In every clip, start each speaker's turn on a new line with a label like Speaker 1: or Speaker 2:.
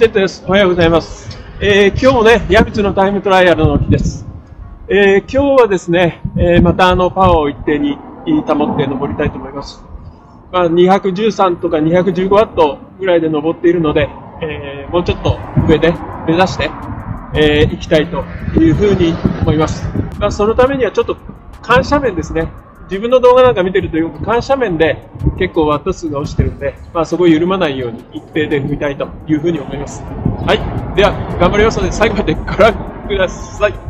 Speaker 1: ジェットです。おはようございます。えー今日もね、ヤビツのタイムトライアルの日です。えー今日はですね、えーまたあのパワーを一定に保って登りたいと思います。まあ、213とか215ワットぐらいで登っているので、えーもうちょっと上で目指して、えー行きたいというふうに思います。まあ、そのためにはちょっと緩斜面ですね。自分の動画なんか見てるとよく緩斜面で結構ワット数が落ちてるんで、まあ、そこを緩まないように一定で踏みたいというふうに思います。はい。では、頑張りますので最後までご覧ください。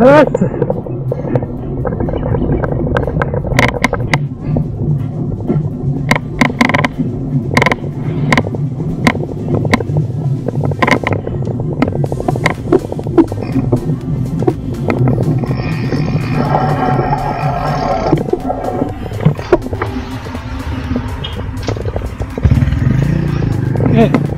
Speaker 1: Yes.
Speaker 2: 诶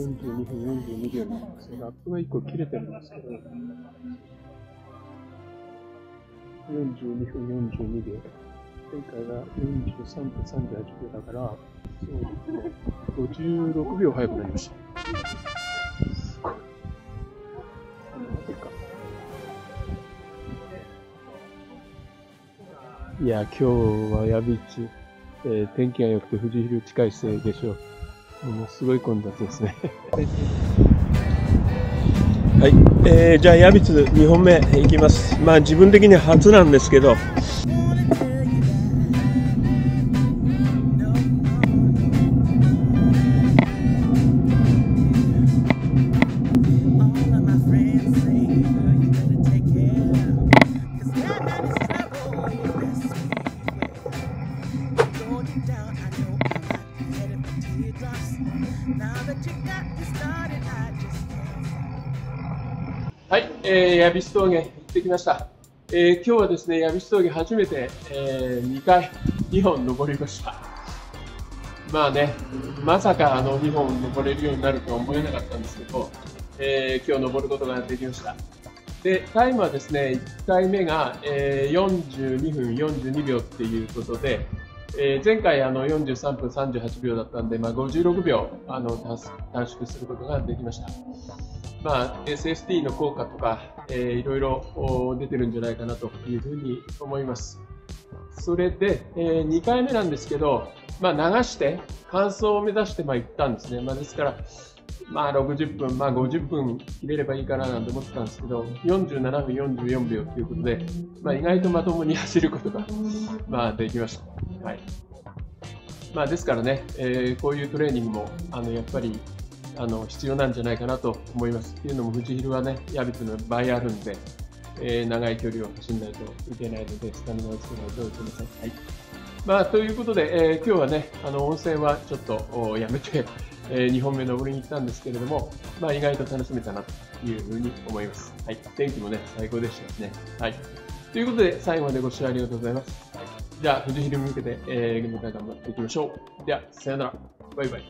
Speaker 2: 42分42秒なんですラップが1個切れてるんですけど、42分42秒。前回が43分38秒だから、そうですね、56秒早くなりました。いや、今日はヤビッチ、えー、天気が良くて富士昼近いせいでしょう。ものすごい混雑ですね。はい、えー、じゃあヤビツ2本目いきます。まあ自分的には初なんですけど、はい、えー、峠行ってきました。えー、今日はですね、ヤビス峠初めて、えー、2回、2本登りました。まあね、まさかあの2本登れるようになるとは思えなかったんですけど、えー、今日登ることができました。で、タイムはですね、1回目が、えー、42分42秒っていうことで、えー、前回あの43分38秒だったんで、まあ、56秒あの短縮することができました。まあ、SSD の効果とか、えー、いろいろ出てるんじゃないかなというふうに思います。それで、えー、2回目なんですけど、まあ、流して乾燥を目指してまあ行ったんですね。まあ、ですから、まあ、60分、まあ、50分入れればいいかななんて思ってたんですけど、47分44秒ということで、まあ、意外とまともに走ることが、まあ、できました。はいまあ、ですからね、えー、こういうトレーニングもあのやっぱりあの必要なんじゃないかなと思います。というのも、富士ヒルはね、ヤビツの倍あるんで、えー、長い距離を走らないといけないので、スタミナをつけないといけません。はいまあ、ということで、えー、今日はね、あの温泉はちょっとやめて、えー、2本目登りに行ったんですけれども、まあ、意外と楽しめたなというふうに思います。はい、天気もね、最高でしたね。はい。ということで、最後までご視聴ありがとうございます。はい、じゃあ、富士ヒルに向けて、えー、頑張っていきましょう。では、さよなら。バイバイ。